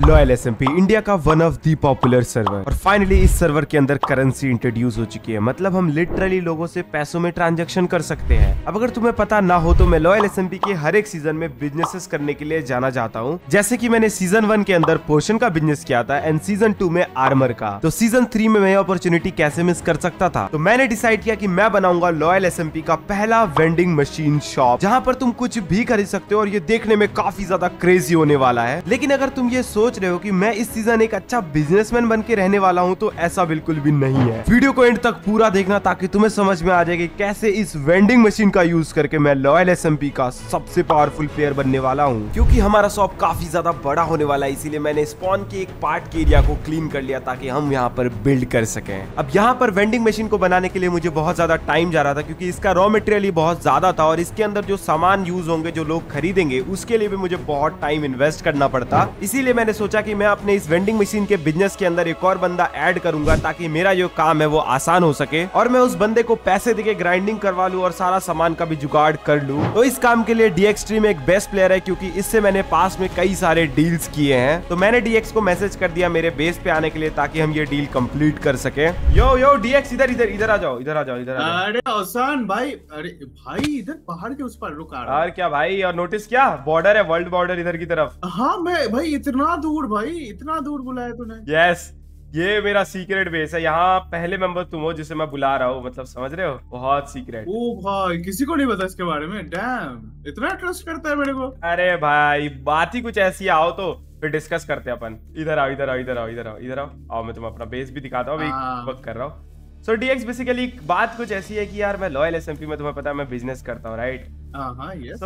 Loyal S India का one of the popular server और finally इस सर्वर के अंदर करेंसी इंट्रोड्यूस हो चुकी है। मतलब हम लिटरली लोगों से पैसों में ट्रांजेक्शन कर सकते हैं। अब अगर तुम्हें पता ना हो तो मैं लॉयल एस के हर एक सीज़न में बिजनेसेस करने के लिए जाना चाहता हूँ। जैसे की मैंने सीज़न वन के अंदर पोर्शन का बिज़नेस किया था एंड सीज़न टू में आर्मर का। तो सीज़न थ्री में मैं अपॉर्चुनिटी कैसे मिस कर सकता था? तो मैंने डिसाइड किया की कि मैं बनाऊँगा लॉयल एस का पहला वेंडिंग मशीन शॉप जहाँ पर तुम कुछ भी खरीद सकते हो और ये देखने में काफ़ी ज़्यादा क्रेजी होने वाला है। लेकिन अगर तुम ये सोच रहे हो कि मैं इस सीज़न एक अच्छा बिजनेसमैन बन के रहने वाला हूँ तो ऐसा बिल्कुल भी नहीं है। वीडियो को एंड तक पूरा देखना ताकि तुम्हें समझ में आ जाए कि कैसे इस वेंडिंग मशीन का यूज़ करके मैं लॉयल एसएमपी का सबसे पावरफुल प्लेयर बनने वाला हूँ। क्योंकि हमारा शॉप काफ़ी ज़्यादा बड़ा होने वाला है, इसीलिए मैंने स्पॉन के एक पार्ट के एरिया को क्लीन कर लिया ताकि हम यहाँ पर बिल्ड कर सके। अब यहाँ पर वेंडिंग मशीन को बनाने के लिए मुझे बहुत ज़्यादा टाइम जा रहा था क्योंकि इसका रॉ मटेरियल ही बहुत ज़्यादा था और इसके अंदर जो सामान यूज़ होंगे, जो लोग खरीदेंगे, उसके लिए भी मुझे बहुत टाइम इन्वेस्ट करना पड़ता। इसीलिए मैंने सोचा कि मैं अपने इस वेंडिंग मशीन के बिज़नेस के अंदर एक और बंदा ऐड करूँगा ताकि मेरा जो काम है वो आसान हो सके और मैं उस बंदे को पैसे देके ग्राइंडिंग करवा लूँ और सारा सामान का भी जुगाड़ कर लूँ। तो इस काम के लिए डीएक्स टीम एक बेस्ट प्लेयर है क्योंकि इससे मैंने पास में कई सारे डील्स किए हैं। तो मैंने डीएक्स को मैसेज कर दिया मेरे बेस पे आने के लिए ताकि हम ये डील कंप्लीट कर सके। यो यो डीएक्स इधर इधर इधर आ जाओ इधर आ जाओ इधर अरे औसान भाई अरे भाई इधर पहाड़ के उस पर रुक क्या भाई और नोटिस क्या? बॉर्डर है वर्ल्ड बॉर्डर इधर की तरफ़। हाँ मैं भाई इतना दूर भाई इतना दूर बुलाया तूने। यस ये मेरा सीक्रेट बेस है। यहाँ पहले मेंबर तुम हो जिसे मैं बुला रहा हूँ मतलब समझ रहे हो? बहुत सीक्रेट ओ भाई किसी को नहीं पता इसके बारे में? डैम इतना ट्रस्ट करता है मेरे को। अरे भाई बात ही कुछ ऐसी आओ तो फिर डिस्कस करते हैं अपन। इधर आओ इधर आओ इधर आओ इधर आओ इधर आओ। आओ मैं तुम्हें अपना बेस भी दिखाता हूँ हाँ। वर्क कर रहा हूँ। सो डीएक्स बेसिकली बात कुछ ऐसी है कि यार मैं लॉयल एसएमपी में तुम्हें पता है मैं बिज़नेस करता हूँ राइट हाँ हाँ यस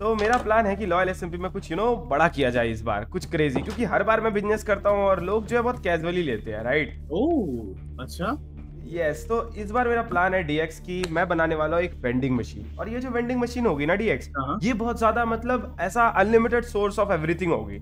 तो मेरा प्लान है कि लॉयल एस में कुछ यू नो बड़ा किया जाए इस बार कुछ क्रेजी क्योंकि हर बार मैं बिज़नेस करता हूँ और लोग जो है बहुत कैजुअली लेते हैं राइट ओह अच्छा। यस yes, तो इस बार मेरा प्लान है डीएक्स की मैं बनाने वाला हूँ एक वेंडिंग मशीन और ये जो वेंडिंग मशीन होगी ना डीएक्स हाँ। ये बहुत ज़्यादा मतलब ऐसा अनलिमिटेड सोर्स ऑफ़ एवरीथिंग होगी।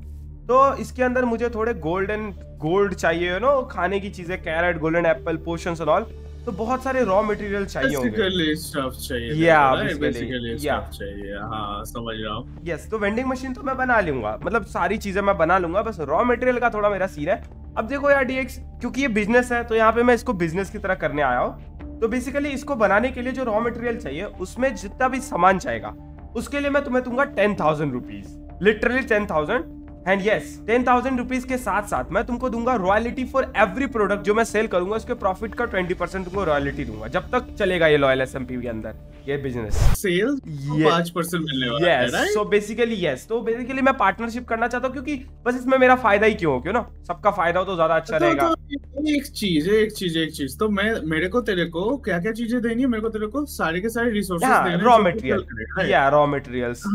तो इसके अंदर मुझे थोड़े गोल्डन गोल्ड चाहिए यू नो खाने की चीज़ें carrot golden apple potion and all तो बहुत सारे रॉ मटेरियल चाहिए होंगे। स्टफ़ चाहिए Yeah, बेसिकली स्टफ़ चाहिए। हाँ समझ रहा हूँ। यस तो वेंडिंग मशीन तो मैं बना लूँगा। मतलब सारी चीज़ें मैं बना लूँगा बस रॉ मटेरियल का थोड़ा मेरा सीन है। अब देखो यार डीएक्स क्योंकि ये बिज़नेस है तो यहाँ पे मैं इसको बिज़नेस की तरह करने आया हूँ। तो बेसिकली इसको बनाने के लिए जो रॉ मटेरियल चाहिए उसमें जितना भी सामान चाहेगा उसके लिए मैं तुम्हें दूँगा ten thousand rupees literally ten thousand and yes ten thousand rupees के साथ साथ मैं तुमको दूँगा रॉयलिटी फॉर एवरी प्रोडक्ट जो मैं सेल करूँगा उसके प्रॉफिट का ट्वेंटी परसेंट तुमको रॉयलिटी दूँगा जब तक चलेगा ये लॉयल एस के अंदर ये बिज़नेस सेल Yes. पाँच परसेंट मिलने वाला है yes right so basically yes तो बेसिकली मैं पार्टनरशिप करना चाहता हूँ क्योंकि बस इसमें मेरा फ़ायदा ही क्यों हो क्यों ना सबका फ़ायदा हो तो ज़्यादा अच्छा रहेगा तो एक चीज़ एक चीज़ एक चीज़ तो मैं मेरे को तेरे को क्या क्या चीज़ें देनी है मेरे को तेरे को सारे के सारे रिसोर्सेज रॉ हैं. तू? या raw materials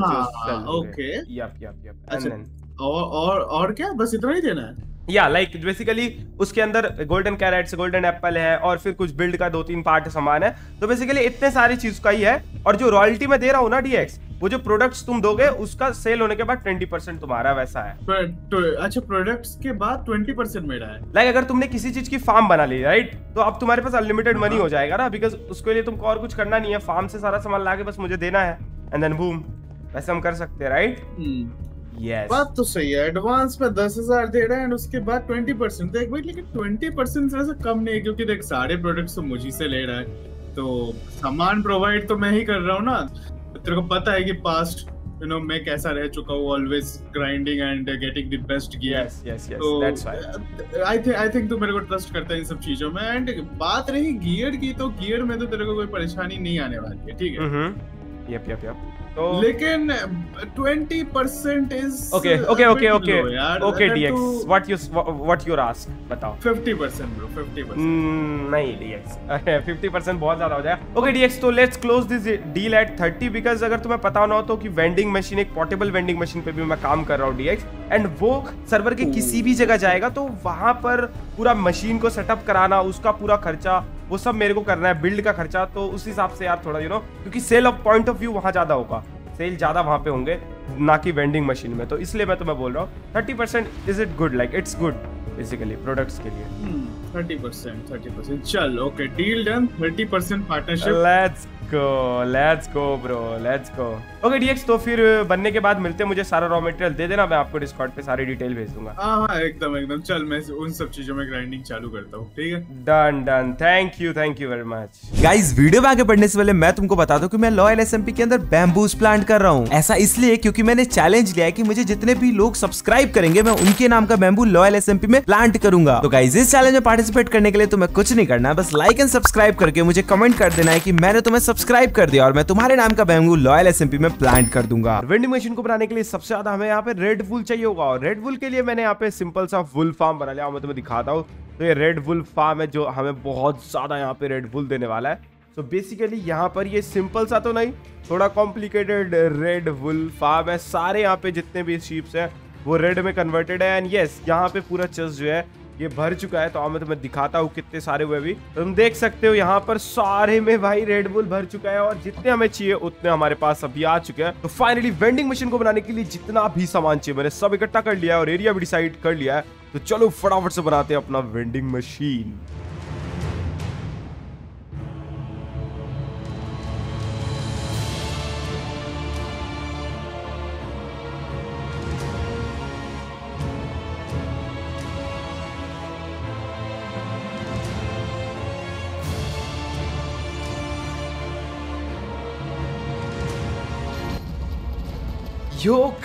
okay yup yup yup अच्छा। और और और क्या? बस इतना ही देना है? या लाइक बेसिकली उसके अंदर गोल्डन कैरेट्स गोल्डन एप्पल है और फिर कुछ बिल्ड का दो तीन पार्ट सामान है। तो बेसिकली इतने सारी चीज़ का ही है। और जो रॉयल्टी मैं दे रहा हूँ ना डीएक्स वो जो प्रोडक्ट्स तुम दोगे उसका सेल होने के बाद ट्वेंटी परसेंट तुम्हारा वैसा है। तो अच्छा प्रोडक्ट्स के बाद ट्वेंटी परसेंट मेरा है। लाइक अगर तुमने किसी चीज़ की फार्म बना ली राइट तो अब तुम्हारे पास अनलिमिटेड मनी हो जाएगा ना बिकॉज़ उसके लिए तुमको और कुछ करना नहीं है। फार्म से सारा सामान लाके बस मुझे देना है एंड देन बूम वैसे हम कर सकते हैं राइट यस बात तो सही है एडवांस में दस हज़ार दे रहा है and उसके बाद ट्वेंटी परसेंट देख भाई लेकिन ट्वेंटी परसेंट से वैसे कम नहीं है क्योंकि देख सारे प्रोडक्ट्स तो मुझी से ले रहा है। तो सामान प्रोवाइड तो मैं ही कर रहा हूँ ना। तेरे को पता है कि पास्ट यू नो मैं कैसा रह चुका हूँ always grinding and getting the best gear yes yes yes तो that's why I think I think तू मेरे को ट्रस्ट करता है इन सब चीज़ों में। एंड बात रही गियर की तो गियर में तो तेरे को कोई परेशानी नहीं आने वाली है ठीक है? यप यप यप तो लेकिन twenty percent is okay okay okay okay okay DX what you what your ask बताओ. Fifty percent bro fifty percent Hmm, नहीं डीएक्स फिफ्टी परसेंट बहुत ज़्यादा हो जाएगा ओके डीएक्स तो let's close this deal at thirty because अगर तुम्हें पता ना हो तो कि वेंडिंग मशीन एक पोर्टेबल वेंडिंग मशीन पे भी मैं काम कर रहा हूँ डीएक्स एंड वो सर्वर के किसी भी जगह जाएगा तो वहाँ पर पूरा मशीन को सेटअप कराना उसका पूरा खर्चा वो सब मेरे को करना है बिल्ड का खर्चा तो उस हिसाब से यार थोड़ा यू नो क्योंकि sale of point of view वहाँ ज़्यादा होगा। सेल ज़्यादा वहाँ पे होंगे ना कि वेंडिंग मशीन में। तो इसलिए मैं तुम्हें बोल रहा हूँ thirty percent is it good like it's good basically products के लिए। थर्टी परसेंट थर्टी परसेंट चल okay deal done thirty percent partnership let's go let's go bro let's go okay DX तो फिर बनने के बाद मिलते हैं मुझे सारा रॉ मटेरियल दे देना मैं आपको डिस्कॉर्ड पे सारी डिटेल भेज दूँगा। हाँ हाँ एकदम एकदम। चल मैं उन सब चीज़ों में ग्राइंडिंग चालू करता हूँ ठीक है? Done done thank you thank you very much guys video में आगे बढ़ने से पहले मैं तुमको बता दूँ कि मैं लॉयल एसएमपी के अंदर बैम्बूस प्लांट कर रहा हूँ। ऐसा इसलिए क्योंकि मैंने चैलेंज लिया है कि मुझे जितने भी लोग सब्सक्राइब करेंगे मैं उनके नाम का बैम्बू लॉयल एसएमपी में प्लांट करूँगा। तो गाइस इस चैलेंज में पार्टिसिपेट करने के लिए तुम्हें कुछ नहीं करना है बस लाइक एंड सब्सक्राइब करके मुझे कमेंट कर देना है कि मैंने तुम्हें सब्सक्राइब कर दिया और मैं तुम्हारे नाम का बैम्बू लॉयल एसएमपी में प्लांट कर दूँगा। वेंडिंग मशीन को बनाने के लिए सबसे ज़्यादा हमें यहाँ पे रेड वुल चाहिए होगा और रेड वुल के लिए मैंने यहाँ पे सिंपल सा वुल फार्म बना लिया। मैं तुम्हें दिखाता हूँ। तो ये रेड वुल फार्म है जो हमें बहुत ज़्यादा यहाँ पे रेड वुल देने वाला है। सो बेसिकली यहाँ पर ये सिंपल सा तो नहीं, थोड़ा कॉम्प्लिकेटेड रेड वुल फार्म है। सारे यहाँ पे जितने भी शीप्स हैं, वो रेड में कन्वर्टेड है। एंड यस यहाँ पे पूरा चेस्ट जो है ये भर चुका है तो मैं तुम्हें दिखाता हूँ कितने सारे हुए अभी। तो तुम देख सकते हो यहाँ पर सारे में भाई रेडबुल भर चुका है और जितने हमें चाहिए उतने हमारे पास अभी आ चुके हैं। तो फाइनली वेंडिंग मशीन को बनाने के लिए जितना भी सामान चाहिए, मैंने सब इकट्ठा कर लिया और एरिया भी डिसाइड कर लिया है। तो चलो फटाफट से बनाते हैं अपना वेंडिंग मशीन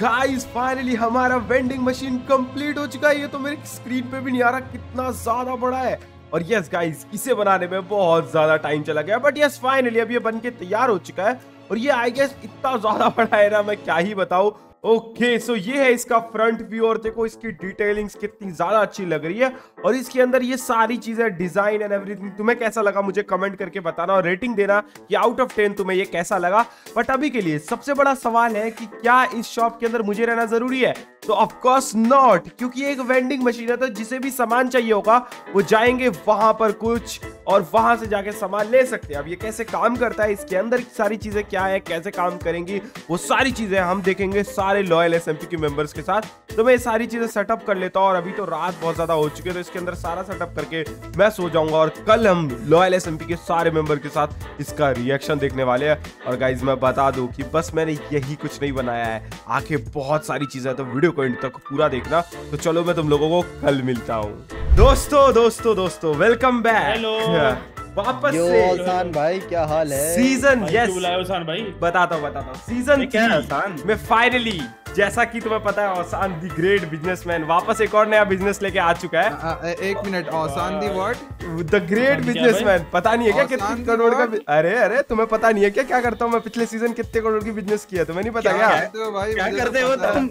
गाइस फाइनली हमारा वेंडिंग मशीन कंप्लीट हो चुका है। ये तो मेरी स्क्रीन पे भी नहीं आ रहा, कितना ज़्यादा बड़ा है। और यस गाइस इसे बनाने में बहुत ज़्यादा टाइम चला गया। बट यस फाइनली अब ये बन के तैयार हो चुका है। और ये आई गेस इतना ज़्यादा बड़ा है ना, मैं क्या ही बताऊँ। ओके सो ये है इसका फ्रंट व्यू और देखो इसकी डिटेलिंग्स कितनी ज़्यादा अच्छी लग रही है और इसके अंदर ये सारी चीज़ें डिज़ाइन एंड एवरीथिंग तुम्हें कैसा लगा मुझे कमेंट करके बताना और रेटिंग देना कि आउट ऑफ़ टेन तुम्हें ये कैसा लगा। बट अभी के लिए सबसे बड़ा सवाल है कि क्या इस शॉप के अंदर मुझे रहना ज़रूरी है? तो ऑफकोर्स नॉट क्योंकि एक वेंडिंग मशीन है तो जिसे भी सामान चाहिए होगा, वो जाएँगे वहाँ पर कुछ और वहाँ से जाके सामान ले सकते हैं। अब ये कैसे काम करता है, इसके अंदर सारी चीज़ें क्या है, कैसे काम करेंगी, वो सारी चीज़ें हम देखेंगे सारे लॉयल एसएमपी के मेंबर्स के साथ। तो मैं ये सारी चीज़ें सेटअप कर लेता हूँ और अभी तो रात बहुत ज़्यादा हो चुकी है तो इसके अंदर सारा सेटअप करके मैं सो जाऊँगा और कल हम लॉयल एसएमपी के सारे मेंबर के साथ इसका रिएक्शन देखने वाले हैं। और गाइज़ मैं बता दूँ कि बस मैंने यही कुछ नहीं बनाया है। आखिर बहुत सारी चीज़ें तो वीडियो को एंड तक पूरा देखना। तो चलो मैं तुम लोगों को कल मिलता हूँ। दोस्तों दोस्तों दोस्तों वेलकम बैक वापस से। आसान भाई क्या हाल है? सीज़न यस क्यों भाई? बताता हूँ बताता हूँ। सीज़न क्या है आसान? में फाइनली जैसा कि तुम्हें पता है आसान दी ग्रेट बिजनेसमैन वापस एक और नया बिज़नेस लेके आ चुका है। आ, आ, एक मिनट औसान दी वर्ड द ग्रेट क्या बिजनेसमैन पता नहीं है क्या कितने करोड़ का अरे अरे तुम्हें पता नहीं है क्या? क्या करता हूँ मैं? पिछले सीज़न कितने करोड़ की बिज़नेस किया तुम्हें नहीं पता क्या कहते हो भाई? क्या तो करते हो। तुम?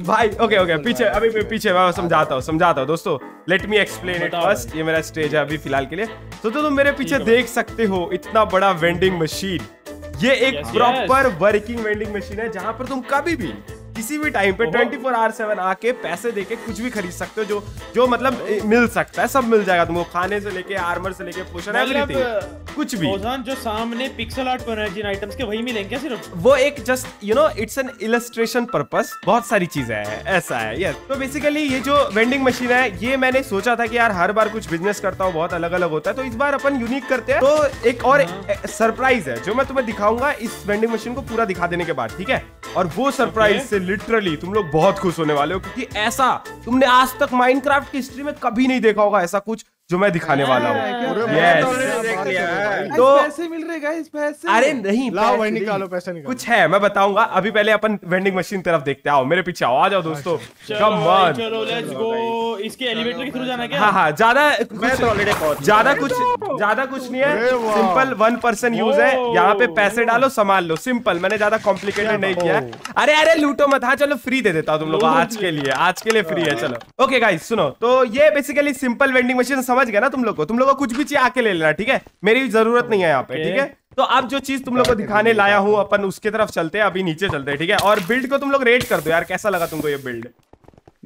भाई ओके ओके पीछे अभी मैं पीछे मैं समझाता हूँ समझाता हूँ। दोस्तों let me explain it first ये मेरा स्टेज है अभी फ़िलहाल के लिए। तो, तो तुम मेरे पीछे देख सकते हो इतना बड़ा वेंडिंग मशीन ये एक प्रॉपर वर्किंग वेंडिंग मशीन है जहाँ पर तुम कभी भी किसी भी टाइम पे ट्वेंटी फोर आवर सेवन आके पैसे देके कुछ भी खरीद सकते हो जो जो मतलब मिल सकता है सब मिल जाएगा तुमको। खाने से लेके आर्मर से लेके पोषण मतलब एवरीथिंग कुछ भी। जो सामने पिक्सल आर्ट है जिन आइटम्स के वही मिलेंगे सिर्फ़? वो एक just you know it's an illustration purpose बहुत सारी चीज़ें हैं ऐसा है यस तो बेसिकली ये जो वेंडिंग मशीन है ये मैंने सोचा था कि यार हर बार कुछ बिज़नेस करता हूँ बहुत अलग अलग होता है तो इस बार अपन यूनिक करते हैं। तो एक और सरप्राइज़ है जो मैं तुम्हें दिखाऊँगा इस वेंडिंग मशीन को पूरा दिखा देने के बाद ठीक है? और वो सरप्राइज़ Okay. से लिटरली तुम लोग बहुत खुश होने वाले हो क्योंकि ऐसा तुमने आज तक माइनक्राफ्ट की हिस्ट्री में कभी नहीं देखा होगा ऐसा कुछ जो मैं दिखाने वाला हूँ। है। तो- पैसे मिल रहे गाइस पैसे। अरे नहीं लाओ भाई निकालो पैसे निकालो। कुछ है मैं बताऊँगा। अभी पहले अपन वेंडिंग मशीन तरफ़ देखते आओ मेरे पीछे आओ। आ जाओ दोस्तों। कम ऑन चलो लेट्स गो इसके एलिवेटर के थ्रू जाना है क्या? हाँ हाँ ज़्यादा मैं तो ऑलरेडी पहुँच ज़्यादा कुछ ज़्यादा कुछ नहीं है। सिंपल वन पर्सन यूज़ है। यहाँ पे पैसे डालो संभाल लो। सिंपल मैंने ज़्यादा कॉम्प्लिकेटेड नहीं किया है। अरे अरे लूटो मत। हाँ चलो फ्री दे देता हूँ तुम लोग आज के लिए। आज के लिए फ्री है चलो। ओके गाइस सुनो। तो ये बेसिकली सिंपल वेंडिंग मशीन समझ गया ना तुम लोग को? तुम लोग को कुछ भी चाहिए आके ले लेना ठीक है? मेरी ज़रूरत नहीं है यहाँ पे ठीक है? तो अब जो चीज़ तुम लोग को दिखाने लाया हूँ अपन उसके तरफ़ चलते हैं अभी नीचे चलते हैं ठीक है? और बिल्ड को तुम लोग रेट कर दो यार कैसा लगा तुमको ये बिल्ड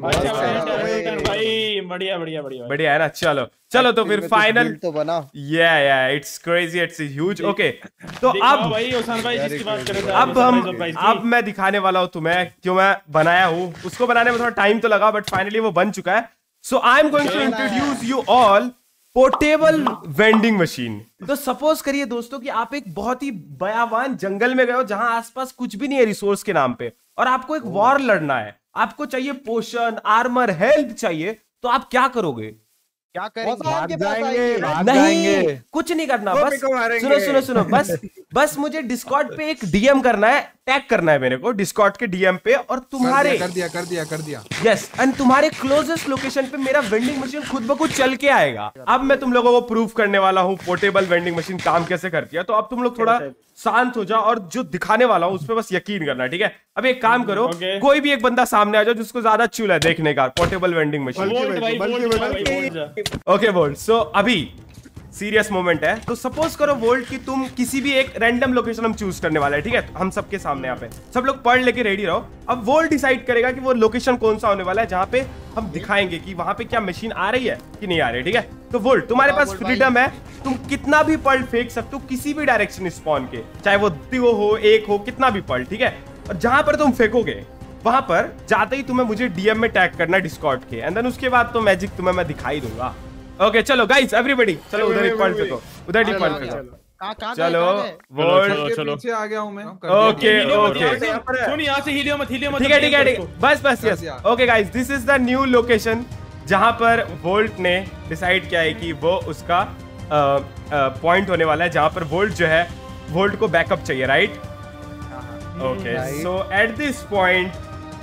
अच्छा अच्छा। डन, भाई बढ़िया बढ़िया बढ़िया बढ़िया। है ना? चलो चलो तो फिर फाइनल तो बना। Yeah yeah it's crazy it's huge okay तो अब भाई ओसान भाई जिसकी बात कर रहे थे अब हम अब मैं दिखाने वाला हूँ तुम्हें क्यों मैं बनाया हूँ। उसको बनाने में थोड़ा टाइम तो लगा बट फाइनली वो बन चुका है। So I am going to introduce you all portable vending machine. तो सपोज़ करिए दोस्तों कि आप एक बहुत ही बयावान जंगल में गए हो जहाँ आसपास कुछ भी नहीं है रिसोर्स के नाम पे और आपको एक वॉर लड़ना है। आपको चाहिए पोषण आर्मर हेल्थ चाहिए तो आप क्या करोगे? क्या करेंगे? भाग जाएँगे भाग नहीं जाएँगे। कुछ नहीं करना बस। सुनो सुनो सुनो बस बस मुझे डिस्कॉर्ड पे एक डीएम करना है टैग करना है मेरे को डिस्कॉर्ड के डीएम पे और तुम्हारे कर दिया कर दिया कर दिया। यस एंड तुम्हारे क्लोजेस्ट लोकेशन पे मेरा वेंडिंग मशीन खुद ब खुद चल के आएगा। अब मैं तुम लोगों को प्रूफ करने वाला हूँ पोर्टेबल वेंडिंग मशीन काम कैसे करती है। तो अब तुम लोग थोड़ा शांत हो जाओ और जो दिखाने वाला हूँ उस पर बस यकीन करना ठीक है? अब एक काम करो Okay. कोई भी एक बंदा सामने आ जाओ जिसको ज़्यादा चूल है देखने का portable vending machine okay bolt so अभी सीरियस मोमेंट है। तो सपोज़ करो वोल्ट कि तुम किसी भी एक रैंडम लोकेशन हम चूज़ करने वाले हैं ठीक है? हम सबके सामने यहाँ पे। सब लोग पढ़ लेके रेडी रहो। अब वोल्ट डिसाइड करेगा कि वो लोकेशन कौन सा होने वाला है जहाँ पे हम दिखाएँगे कि वहाँ पे क्या मशीन आ रही है कि नहीं आ रही ठीक है? तो वोल्ट तुम्हारे हाँ, पास फ्रीडम है। तुम कितना भी पल्ट फेंक सकते हो किसी भी डायरेक्शन स्पॉन के चाहे वो दो हो एक हो कितना भी पल्ट ठीक है? और जहाँ पर तुम फेंकोगे वहाँ पर जाते ही तुम्हें मुझे डीएम में टैग करना डिस्कॉर्ड के एंड देन उसके बाद तो मैजिक तुम्हें मैं दिखाई दूँगा। ओके चलो गाइस एवरीबॉडी चलो उधर ही पॉइंट फेंको उधर ही पॉइंट फेंको कहाँ कहाँ गए, चलो? वोल्ट चलो, के पीछे आ गया हूँ मैं। ओके ओके सुन यहाँ से हीलियो मत हीलियो मत ठीक है ठीक है ठीक है। बस बस yes okay guys this is the new location जहाँ पर वोल्ट ने डिसाइड किया है कि वो उसका पॉइंट होने वाला है जहाँ पर वोल्ट जो है वोल्ट को बैकअप चाहिए right okay so at this point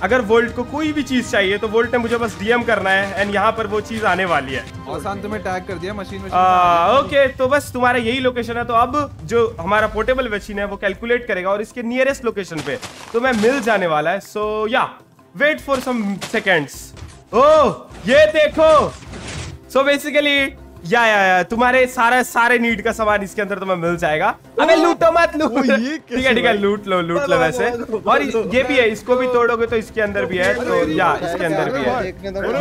अगर वोल्ट को कोई भी चीज़ चाहिए तो वोल्ट ने मुझे बस डीएम करना है एंड यहाँ पर वो चीज़ आने वाली है। आसान तुम्हें टैग कर दिया मशीन आ, ओके तो बस तुम्हारा यही लोकेशन है तो अब जो हमारा पोर्टेबल मशीन है वो कैलकुलेट करेगा और इसके नियरेस्ट लोकेशन पे। तो मैं मिल जाने वाला है so yeah wait for some seconds oh ये देखो। सो बेसिकली या या या तुम्हारे सारे सारे नीड का सामान इसके अंदर तुम्हें मिल जाएगा। अबे लूटो मत लूट। ठीक है ठीक है लूट लो लूट लो वैसे। और ये भी है इसको भी तोड़ोगे तो इसके अंदर भी है तो या इसके अंदर भी है।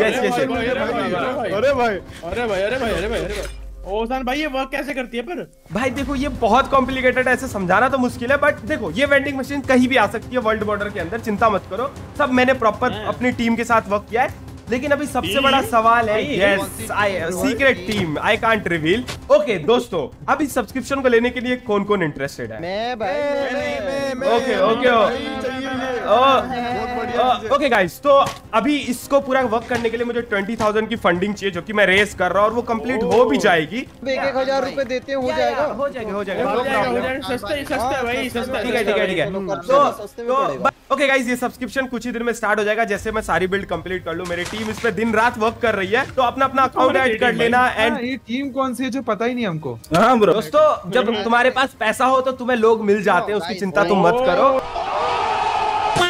यस यस अरे भाई, अरे भाई, अरे भाई अरे भाई अरे भाई अरे भाई अरे भाई। ओसान भाई ये वर्क कैसे करती है पर? भाई देखो ये बहुत कॉम्प्लिकेटेड है ऐसे समझाना तो मुश्किल है बट देखो ये वेंडिंग मशीन कहीं भी आ सकती है वर्ल्ड बॉर्डर के अंदर चिंता मत करो। सब मैंने प्रॉपर हाँ। अपनी टीम के साथ वर्क किया है। लेकिन अभी सबसे टीम? बड़ा सवाल है yes I secret team I can't reveal okay दोस्तों अब इस सब्सक्रिप्शन को लेने के लिए कौन कौन इंटरेस्टेड है? मैं भाई okay okay okay okay guys तो अभी इसको पूरा वर्क करने के लिए मुझे ट्वेंटी थाउज़ेंड की फंडिंग चाहिए जो कि मैं रेस कर रहा हूँ और वो कंप्लीट हो भी जाएगी। एक एक हज़ार रुपए देते हो जाएगा। हो जाएगा हो जाएगा। हो no जाएगा हो problem. जाएगा। सस्ता ही सस्ता है भाई सस्ता ठीक है ठीक है ठीक है। तो हैं। तो ओके गाइस ये सब्सक्रिप्शन कुछ ही दिन में स्टार्ट हो जाएगा जैसे मैं सारी बिल्ड कंप्लीट कर लूँ मेरी टीम इस पे दिन रात वर्क कर रही है तो अपना अपना अकाउंट ऐड कर लेना एंड ये टीम कौन सी है जो पता ही नहीं हमको? हाँ दोस्तों जब तुम्हारे पास पैसा हो तो तुम्हें लोग मिल जाते हैं उसकी चिंता तुम मत करो।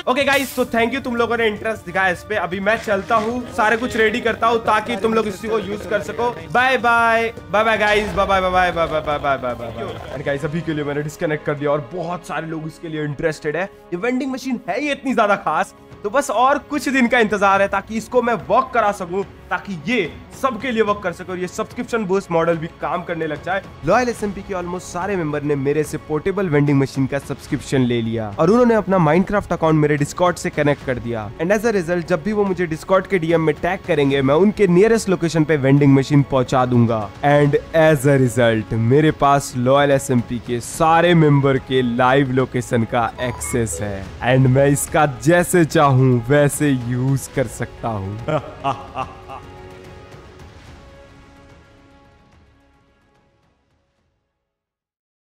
ओके गाइस तो थैंक यू तुम लोगों ने इंटरेस्ट दिखाया इस पे। अभी मैं चलता हूँ, सारे कुछ रेडी करता हूँ ताकि तुम लोग इसी को यूज़ कर सको। Bye bye bye bye guys bye bye bye bye bye bye bye bye bye and guys अभी के लिए मैंने डिस्कनेक्ट कर दिया और बहुत सारे लोग इसके लिए इंटरेस्टेड है। ये वेंडिंग मशीन है ही इतनी ज़्यादा खास। तो बस और कुछ दिन का इंतज़ार है ताकि इसको मैं वर्क करा सकूँ। ताकि ये सबके लिए वर्क कर सके और ये सब्सक्रिप्शन बूस्ट मॉडल भी काम करने लग जाए। लॉयल एसएमपी के ऑलमोस्ट सारे मेंबर ने मेरे से पोर्टेबल वेंडिंग मशीन का सब्सक्रिप्शन ले लिया और उन्होंने अपना माइनक्राफ्ट अकाउंट मेरे डिस्कॉर्ड से कनेक्ट कर दिया। एंड एज अ रिज़ल्ट जब भी वो मुझे डिस्कॉर्ड के डीएम में टैग करेंगे, मैं उनके नियरेस्ट लोकेशन पे वेंडिंग मशीन पहुँचा दूँगा। एंड एज अ रिज़ल्ट मेरे पास लॉयल एसएमपी के सारे मेंबर के लाइव लोकेशन का एक्सेस है। एंड मैं इसका जैसे चाहूँ, वैसे यूज़ कर सकता हूँ।